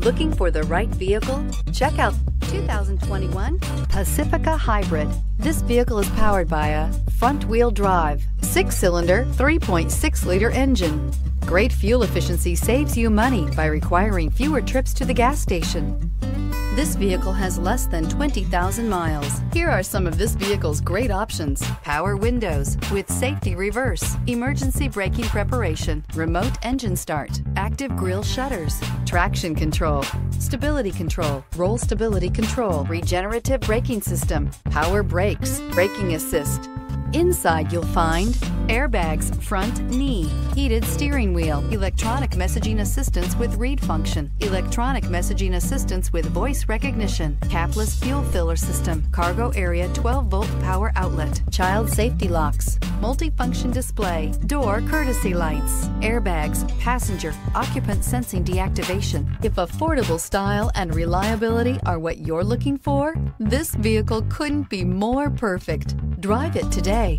Looking for the right vehicle? Check out 2021 Pacifica Hybrid. This vehicle is powered by a front wheel drive, six cylinder, 3.6 liter engine. Great fuel efficiency saves you money by requiring fewer trips to the gas station. This vehicle has less than 20,000 miles. Here are some of this vehicle's great options. Power windows with safety reverse, emergency braking preparation, remote engine start, active grille shutters, traction control, stability control, roll stability control, regenerative braking system, power brakes, braking assist, Inside you'll find airbags, front knee, heated steering wheel, electronic messaging assistance with read function, electronic messaging assistance with voice recognition, capless fuel filler system, cargo area 12 volt power outlet, child safety locks, multifunction display, door courtesy lights, airbags, passenger, occupant sensing deactivation. If affordable style and reliability are what you're looking for, this vehicle couldn't be more perfect. Drive it today.